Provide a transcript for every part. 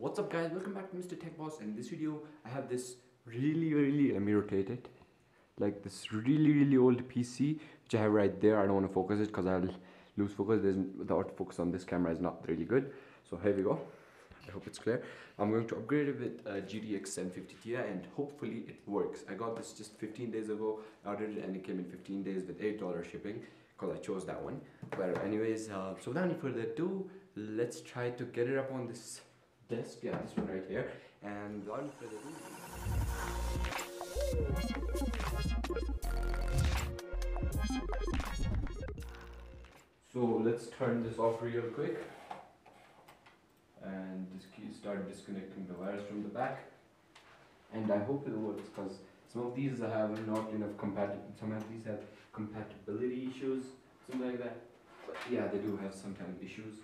what's up guys? Welcome back to mr tech boss. In this video i have this really really let me rotate it. Like this really really old pc which i have right there. I don't want to focus it because i'll lose focus. There's the autofocus on this camera is not really good. So here we go. I hope it's clear. I'm going to upgrade it with a gtx 750 ti and hopefully it works. I got this just 15 days ago. I ordered it and it came in 15 days with eight dollar shipping because i chose that one. But anyways uh, so without any further ado let's try to get it up on this desk yeah this one right here and any further ado so let's turn this off real quick and key start disconnecting the wires from the back and I hope it works because some of these have not enough compatible some of these have compatibility issues something like that. But yeah they do have some kind of issues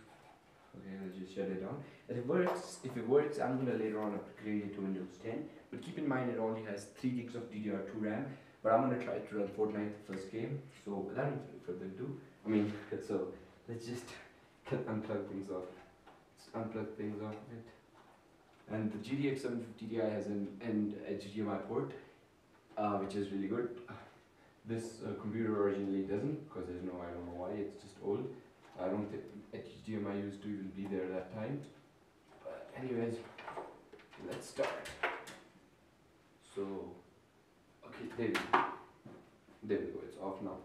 Okay, let's just shut it down. If it works, if it works, I'm gonna later on upgrade it to Windows 10. But keep in mind it only has 3 gigs of DDR2 RAM. But I'm gonna try to run Fortnite the first game. So without any further ado, I mean, so let's just unplug things off. Let's unplug things off of it. And the GTX 750 Ti has an and HDMI port, uh, which is really good. This uh, computer originally doesn't, because there's no, I don't know why, it's just old. I don't think HDMI used to even be there that time. But anyways, let's start. So, okay, there we go. There we go, it's off now.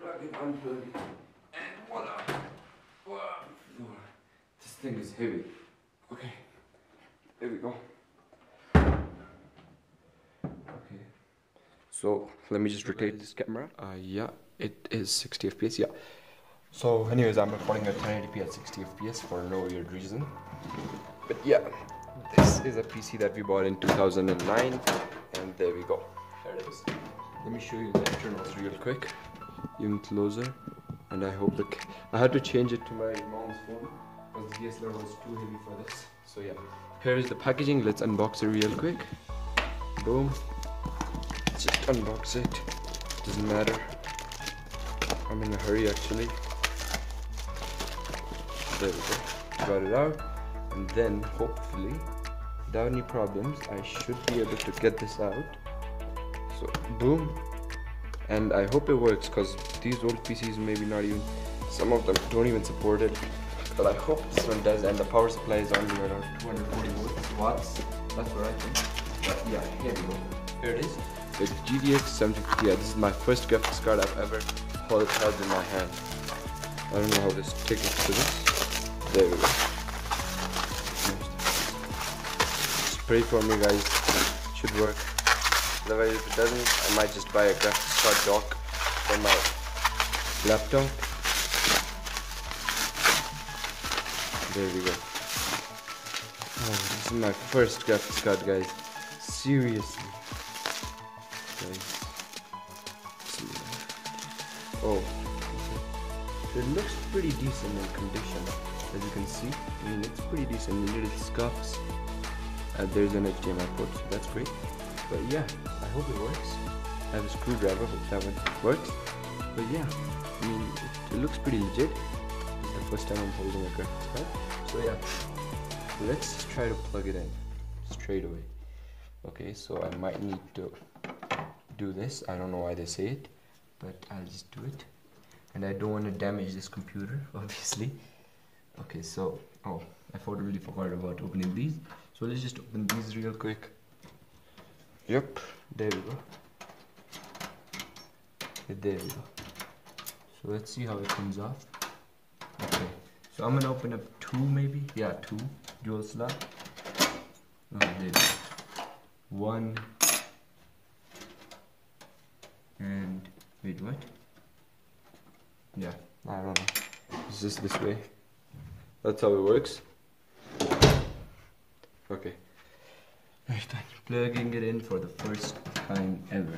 Plug it, unplug it, and voila! This thing is heavy. Okay, there we go. Okay, so let me just rotate this camera. Uh, yeah, it is 60 FPS, yeah. So anyways, I'm recording at 1080p at 60 FPS for no weird reason. But yeah, this is a PC that we bought in 2009 and there we go. There it is. Let me show you the internals real quick, even closer. And I hope the I had to change it to my mom's phone because the DSLR was too heavy for this. So yeah, here is the packaging. Let's unbox it real quick. Boom. Just unbox it. Doesn't matter. I'm in a hurry actually there we go got it out and then hopefully without any problems I should be able to get this out. So boom. And I hope it works because these old PCs maybe not even some of them don't even support it. But I hope this one does and the power supply is only around 240 watts. That's what I think. But yeah here we go. Here it is. The GTX 750 yeah, this is my first graphics card I've ever held in my hand. I don't know how this tickets to this there we go. Pray for me guys. Should work. Otherwise if it doesn't, I might just buy a graphics card dock for my laptop. There we go. Oh, this is my first graphics card guys. Seriously. Guys. Oh. It looks pretty decent in condition as you can see I mean it's pretty decent. Little scuffs. Uh, there's an HDMI port so that's great. But yeah I hope it works. I have a screwdriver hope that one works. But yeah I mean it, it looks pretty legit. It's the first time I'm holding a graphics card. So yeah let's try to plug it in straight away. Okay so I might need to do this. I don't know why they say it but I'll just do it. And I don't want to damage this computer obviously okay so oh I totally forgot about opening these. So let's just open these real quick. Yep there we go. Okay, there we go. So let's see how it comes off. Okay so I'm gonna open up two maybe? Yeah two. Dual slot okay oh, there we go. One. And wait what? Yeah. I don't know. Is this this way that's how it works. Okay. I'm plugging it in for the first time ever.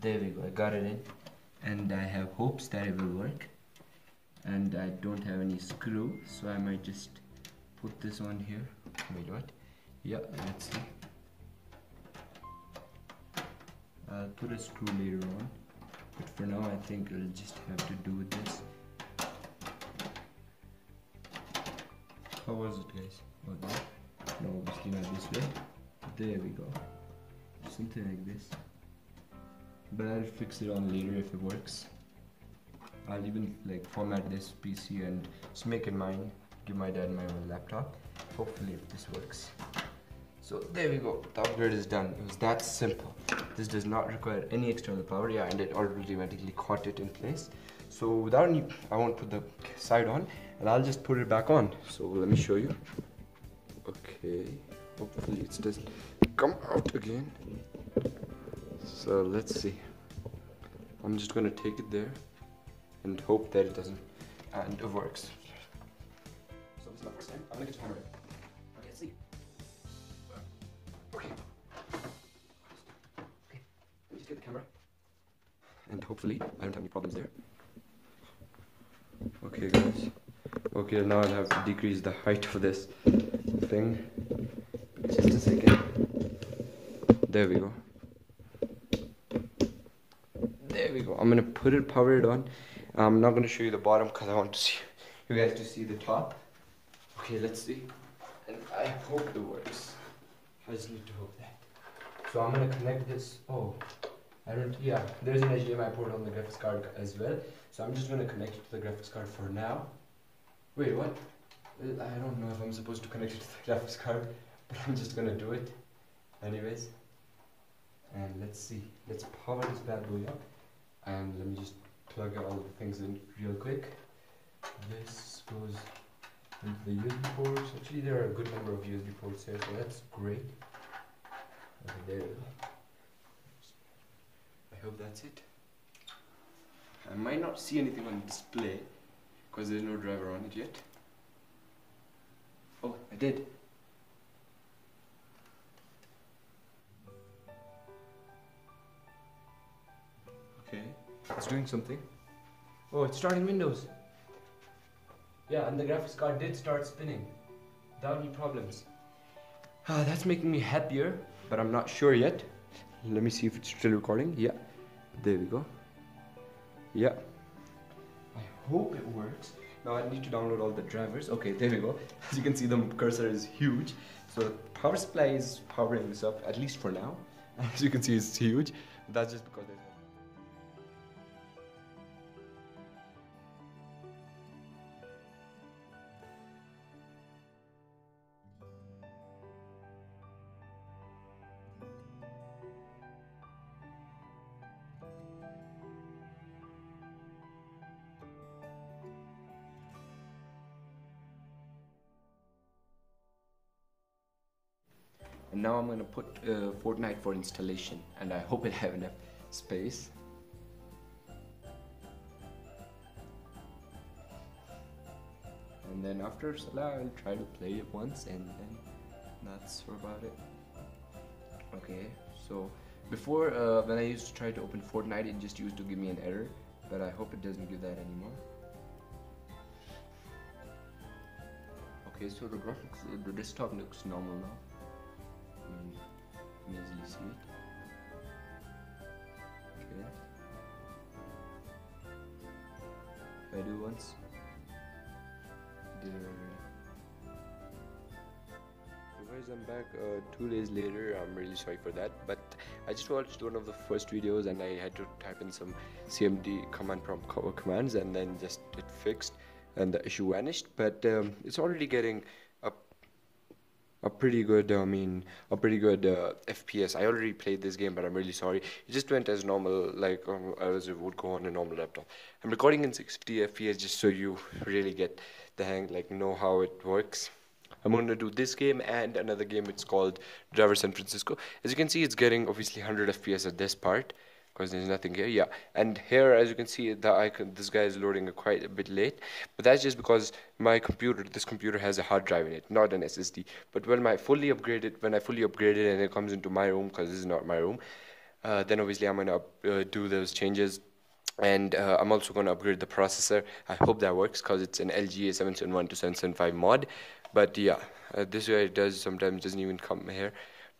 There we go, I got it in. And I have hopes that it will work. And I don't have any screw, so I might just put this on here. Wait, what? Yeah, let's see. I'll put a screw later on but for now I think I'll just have to do this. How was it guys? Oh no obviously not this way. There we go. Something like this. But I'll fix it on later if it works. I'll even like format this PC and just make it mine. Give my dad my own laptop. Hopefully if this works. So there we go. The upgrade is done. It was that simple. This does not require any external power. Yeah, and it automatically caught it in place. So without any, I won't put the side on and I'll just put it back on. So let me show you. Okay, hopefully it doesn't come out again. So let's see. I'm just gonna take it there and hope that it doesn't, and it works. So this is my first time. I'm gonna get hopefully I don't have any problems there. Okay guys. Okay, now I'll have to decrease the height of this thing. Just a second. There we go. There we go. I'm gonna put it powered on. I'm not gonna show you the bottom because I want to see you guys to see the top. Okay, let's see. And I hope it works. I just need to hope that. So I'm gonna connect this. Oh, I don't. Yeah, there's an HDMI port on the graphics card as well. So I'm just gonna connect it to the graphics card for now. Wait, what? Uh, I don't know if I'm supposed to connect it to the graphics card, but I'm just gonna do it. Anyways. And let's see. Let's power this bad boy up. And let me just plug all the things in real quick. This goes into the USB ports. Actually, there are a good number of USB ports here, so that's great. Okay, there hope that's it. I might not see anything on display because there's no driver on it yet. Oh, I did. Okay, it's doing something. Oh, it's starting Windows. Yeah, and the graphics card did start spinning without any problems. Ah, that's making me happier, but I'm not sure yet. Let me see if it's still recording. Yeah, there we go. Yeah. I hope it works. Now I need to download all the drivers. Okay, there we go. As you can see, the cursor is huge. So the power supply is powering this up, at least for now. As you can see, it's huge. That's just because there's And now I'm gonna put uh, Fortnite for installation and I hope it have enough space. And then after Salah, I'll try to play it once and then that's for about it. Okay, so before uh, when I used to try to open Fortnite, it just used to give me an error, but I hope it doesn't do that anymore. Okay, so the graphics, the desktop looks normal now easily see. Okay. I do once, guys, I'm back uh, two days later. I'm really sorry for that, but I just watched one of the first videos and I had to type in some CMD command prompt commands and then just it fixed and the issue vanished. But um, it's already getting a pretty good I mean a pretty good uh, FPS. I already played this game, but I'm really sorry. It just went as normal, like um, as it would go on a normal laptop. I'm recording in 60 FPS just so you really get the hang, like know how it works. I'm going to do this game and another game. It's called Driver San Francisco. As you can see, it's getting obviously 100 FPS at this part because there's nothing here yeah and here as you can see the icon this guy is loading quite a bit late but that's just because my computer this computer has a hard drive in it not an ssd but when i fully upgraded when i fully upgraded and it comes into my room because this is not my room uh, then obviously i'm gonna uh, do those changes and uh, I'm also going to upgrade the processor. I hope that works because it's an LGA 771 to 775 mod. But yeah, uh, this way it does sometimes doesn't even come here.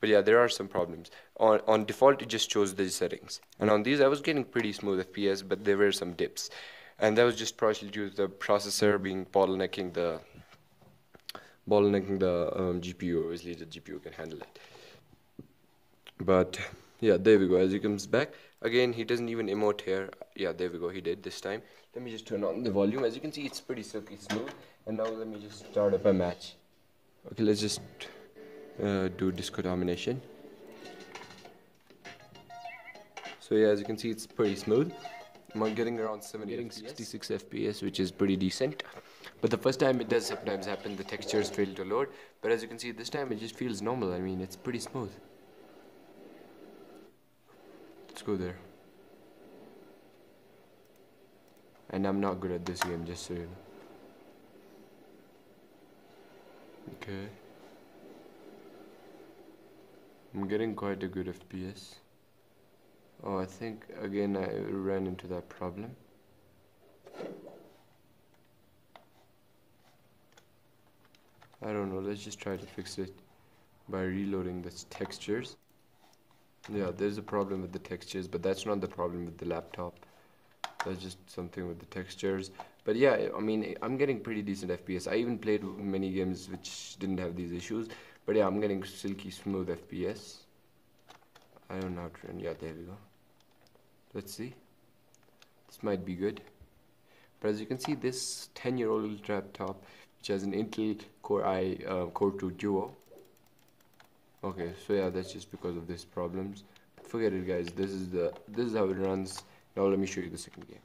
But yeah, there are some problems. On, on default, it just chose these settings. And on these, I was getting pretty smooth FPS, but there were some dips. And that was just partially due to the processor being bottlenecking the bottlenecking the um, GPU. Obviously, the GPU can handle it. But yeah, there we go. As he comes back again, he doesn't even emote here. Yeah, there we go. He did this time. Let me just turn on the volume. As you can see, it's pretty silky smooth. And now let me just start up a match. Okay, let's just uh, do disco domination. So yeah, as you can see, it's pretty smooth. I'm getting around 70 getting 66 FPS, which is pretty decent. But the first time it does sometimes happen, the textures fail to load. But as you can see, this time it just feels normal. I mean, it's pretty smooth. Let's go there. And I'm not good at this game, just so you know. Okay. I'm getting quite a good FPS. Oh, I think again I ran into that problem. I don't know, let's just try to fix it by reloading the textures. Yeah, there's a problem with the textures, but that's not the problem with the laptop. That's just something with the textures. But yeah, I mean, I'm getting pretty decent FPS. I even played many games which didn't have these issues. But yeah, I'm getting silky smooth FPS. I don't know how to run. Yeah, there we go. Let's see. This might be good. But as you can see, this 10-year-old laptop, which has an Intel Core i uh, Core 2 Duo. Okay, so yeah, that's just because of these problems. Forget it, guys. This is the this is how it runs. Now let me show you the second game.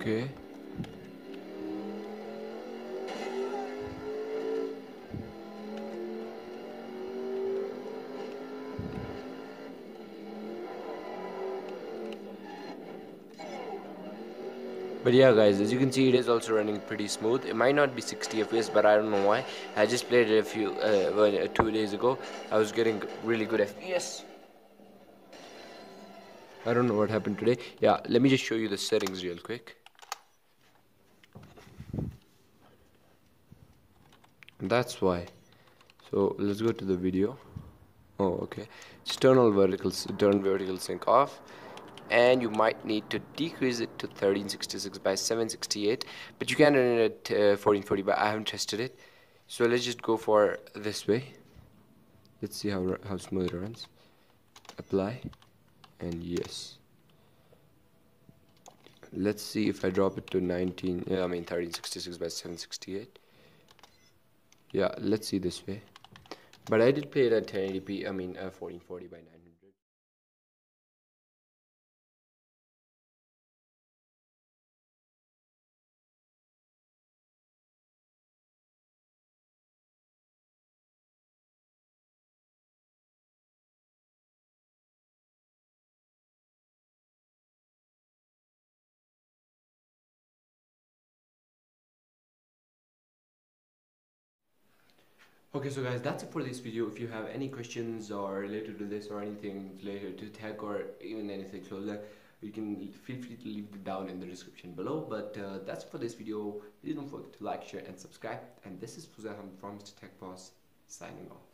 Okay. But yeah guys, as you can see it is also running pretty smooth. It might not be 60 FPS but I don't know why. I just played it a few, uh, two days ago. I was getting really good FPS. I don't know what happened today. Yeah, let me just show you the settings real quick. That's why. So let's go to the video. Oh, okay. Just turn all vertical, turn vertical sync off. And you might need to decrease it to 1366 by 768. But you can run it at uh, 1440, but I haven't tested it. So let's just go for this way. Let's see how, how smooth it runs. Apply and yes let's see if I drop it to 19 yeah, I mean 1366 by 768 yeah let's see this way. But I did play it at 1080p I mean uh, 1440 by 9 Okay, so guys, that's it for this video. If you have any questions or related to this or anything related to tech or even anything closer, you can feel free to leave it down in the description below. But uh, that's for this video. Please don't forget to like, share, and subscribe. And this is Fuzail Hamid from Mr. Tech Boss signing off.